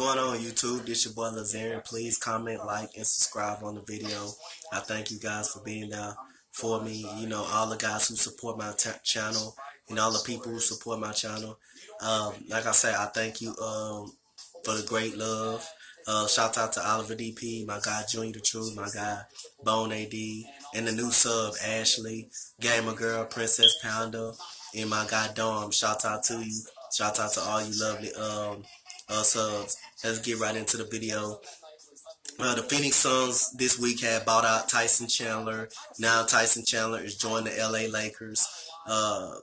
going on YouTube? This your boy Lezerrian. Please comment, like, and subscribe on the video. I thank you guys for being there for me. You know, all the guys who support my channel and all the people who support my channel. Um, like I said, I thank you um, for the great love. Uh, shout out to Oliver DP, my guy Junior the Truth, my guy Bone AD, and the new sub Ashley, Gamer Girl, Princess Pounder, and my guy Dom. Shout out to you. Shout out to all you lovely um, uh, subs. Let's get right into the video. Uh, the Phoenix Suns this week had bought out Tyson Chandler. Now Tyson Chandler is joining the LA Lakers. Uh,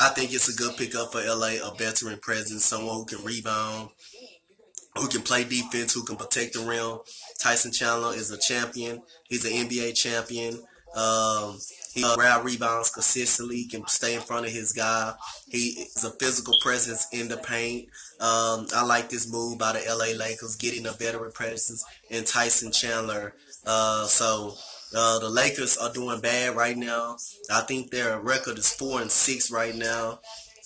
I think it's a good pickup for LA, a veteran presence, someone who can rebound, who can play defense, who can protect the rim. Tyson Chandler is a champion. He's an NBA champion. Um, he grab rebounds consistently. Can stay in front of his guy. He is a physical presence in the paint. Um, I like this move by the LA Lakers, getting a veteran presence in Tyson Chandler. Uh, so uh, the Lakers are doing bad right now. I think their record is four and six right now.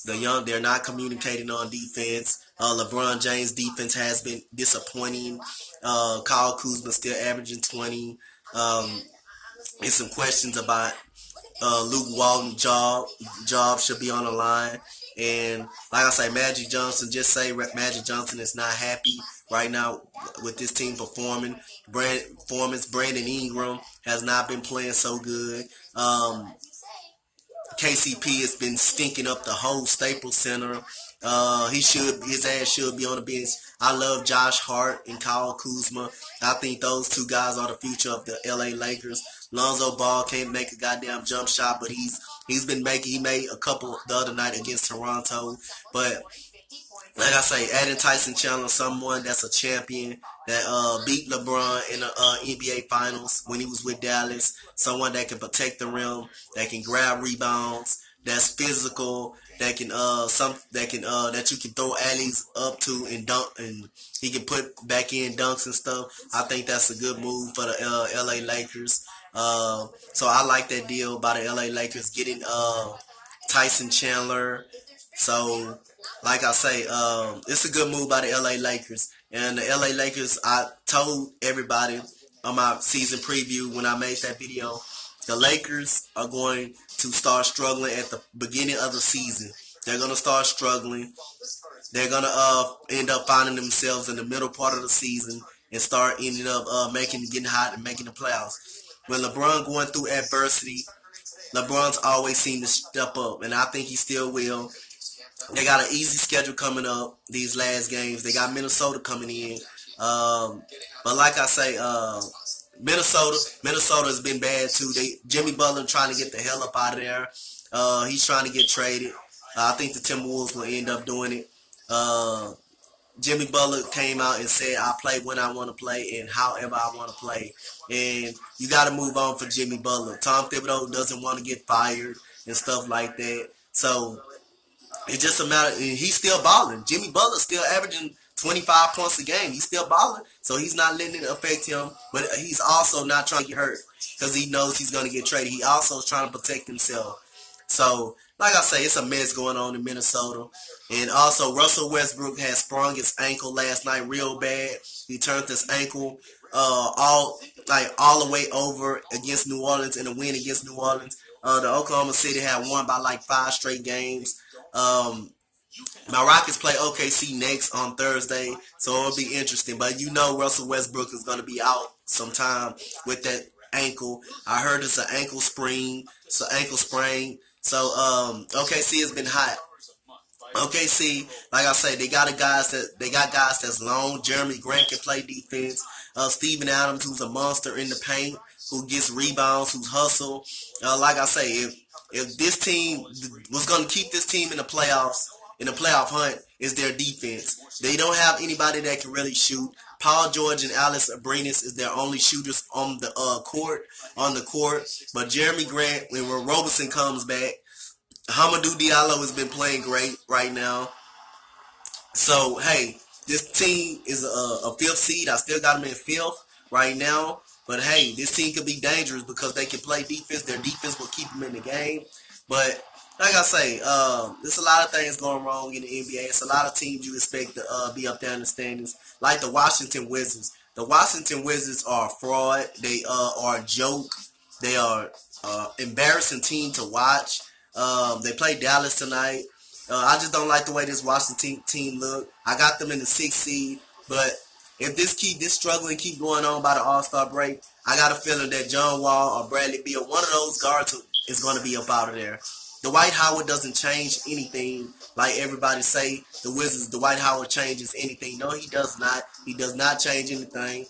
The young, they're not communicating on defense. Uh, LeBron James' defense has been disappointing. Uh, Kyle Kuzma still averaging 20. Um, and some questions about uh, Luke Walton job job should be on the line. And like I say, Magic Johnson, just say Magic Johnson is not happy right now with this team performing. Brand, performance, Brandon Ingram has not been playing so good. Um, KCP has been stinking up the whole Staples Center. Uh, he should, his ass should be on the bench. I love Josh Hart and Kyle Kuzma. I think those two guys are the future of the LA Lakers. Lonzo Ball can't make a goddamn jump shot, but he's he's been making. He made a couple the other night against Toronto, but like I say, adding Tyson Chandler, someone that's a champion that uh, beat LeBron in the uh, NBA Finals when he was with Dallas, someone that can protect the rim, that can grab rebounds, that's physical, that can uh some that can uh that you can throw alleys up to and dunk and he can put back in dunks and stuff. I think that's a good move for the uh, LA Lakers. Uh, so I like that deal by the LA Lakers getting uh, Tyson Chandler. So, like I say, um, it's a good move by the LA Lakers. And the LA Lakers, I told everybody on my season preview when I made that video, the Lakers are going to start struggling at the beginning of the season. They're going to start struggling. They're going to uh, end up finding themselves in the middle part of the season and start ending up uh, making getting hot and making the playoffs when LeBron going through adversity, LeBron's always seemed to step up, and I think he still will. They got an easy schedule coming up these last games. They got Minnesota coming in. Um, but like I say, uh, Minnesota, Minnesota has been bad too. They Jimmy Butler trying to get the hell up out of there. Uh, he's trying to get traded. Uh, I think the Timberwolves will end up doing it. Uh, Jimmy Butler came out and said, I play when I want to play and however I want to play. And you got to move on for Jimmy Butler. Tom Thibodeau doesn't want to get fired and stuff like that. So it's just a matter. He's still balling. Jimmy Butler still averaging 25 points a game. He's still balling. So he's not letting it affect him. But he's also not trying to get hurt because he knows he's going to get traded. He also is trying to protect himself. So like I say, it's a mess going on in Minnesota. And also, Russell Westbrook has sprung his ankle last night real bad. He turned his ankle uh, all like all the way over against New Orleans in a win against New Orleans. Uh, the Oklahoma City had won by like five straight games. Um, my Rockets play OKC next on Thursday, so it'll be interesting. But you know Russell Westbrook is going to be out sometime with that ankle. I heard it's an ankle sprain, it's an ankle sprain. So um, OKC has been hot. OKC, like I say, they got a guys that they got guys that's long. Jerami Grant can play defense. Uh, Steven Adams, who's a monster in the paint, who gets rebounds, who's hustle. Uh, like I say, if if this team was going to keep this team in the playoffs, in the playoff hunt, is their defense. They don't have anybody that can really shoot. Paul George and Alex Abrines is their only shooters on the uh, court, on the court. But Jerami Grant, when Roberson comes back, Hamidou Diallo has been playing great right now. So, hey, this team is a, a fifth seed. I still got them in fifth right now. But, hey, this team could be dangerous because they can play defense. Their defense will keep them in the game. But like I say, um, there's a lot of things going wrong in the NBA. It's a lot of teams you expect to uh, be up there in the standings, like the Washington Wizards. The Washington Wizards are a fraud. They uh, are a joke. They are uh, embarrassing team to watch. Um, they play Dallas tonight. Uh, I just don't like the way this Washington team look. I got them in the sixth seed, but if this keep this struggling keep going on by the All Star break, I got a feeling that John Wall or Bradley Beal, one of those guards, is going to be up out of there. Dwight Howard doesn't change anything like everybody say. The Wizards, the Dwight Howard changes anything. No, he does not. He does not change anything.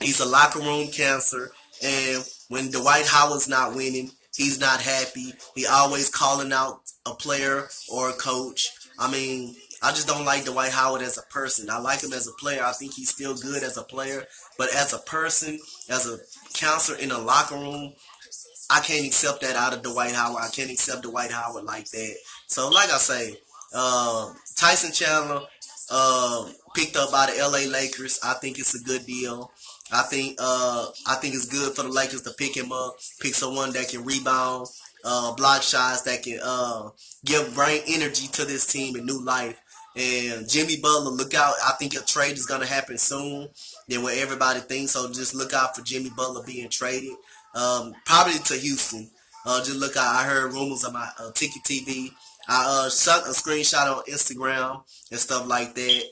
He's a locker room cancer, and when Dwight Howard's not winning, he's not happy. He always calling out a player or a coach. I mean, I just don't like Dwight Howard as a person. I like him as a player. I think he's still good as a player, but as a person, as a counselor in a locker room, I can't accept that out of Dwight Howard. I can't accept Dwight Howard like that. So, like I say, uh, Tyson Chandler uh, picked up by the LA Lakers. I think it's a good deal. I think uh, I think it's good for the Lakers to pick him up, pick someone that can rebound, uh, block shots, that can uh, give brain energy to this team and new life. And Jimmy Butler, look out! I think a trade is gonna happen soon than what everybody thinks. So just look out for Jimmy Butler being traded, um, probably to Houston. Uh, just look out. I heard rumors my uh, Ticket TV. I uh, shot a screenshot on Instagram and stuff like that.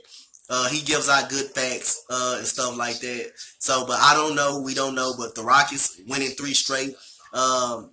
Uh, he gives out good facts uh, and stuff like that. So, but I don't know. We don't know. But the Rockets winning three straight. Um,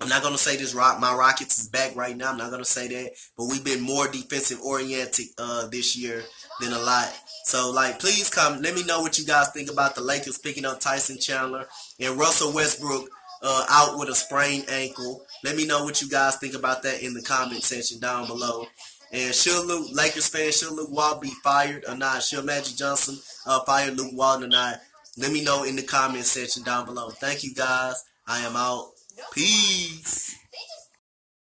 I'm not gonna say this rock. My Rockets is back right now. I'm not gonna say that, but we've been more defensive oriented uh, this year than a lot. So, like, please come. Let me know what you guys think about the Lakers picking up Tyson Chandler and Russell Westbrook uh, out with a sprained ankle. Let me know what you guys think about that in the comment section down below. And should Luke Lakers fans should Luke Walton be fired or not? Should Magic Johnson uh, fire Luke Walton or not? Let me know in the comment section down below. Thank you guys. I am out. Peace.